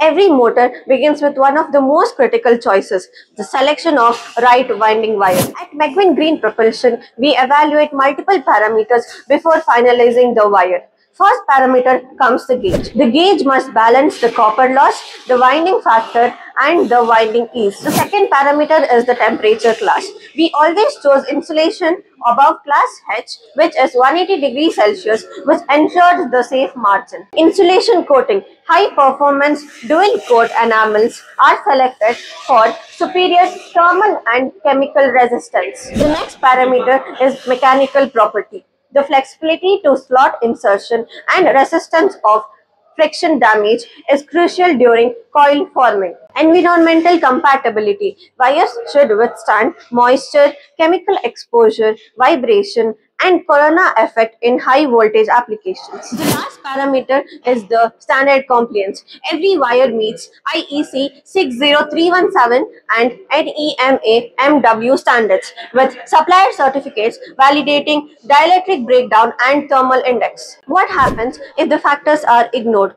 Every motor begins with one of the most critical choices, the selection of right winding wire. At Mecwin Green Propulsion, we evaluate multiple parameters before finalizing the wire. First parameter comes the gauge. The gauge must balance the copper loss, the winding factor and the winding ease. The second parameter is the temperature class. We always chose insulation above class H which is 180 degrees Celsius which ensures the safe margin. Insulation coating. High performance dual coat enamels are selected for superior thermal and chemical resistance. The next parameter is mechanical property the flexibility to slot insertion and resistance of friction damage is crucial during coil forming. Environmental compatibility. Wires should withstand moisture, chemical exposure, vibration and corona effect in high voltage applications. The last parameter is the standard compliance. Every wire meets IEC 60317 and NEMA MW standards with supplier certificates validating dielectric breakdown and thermal index. What happens if the factors are ignored?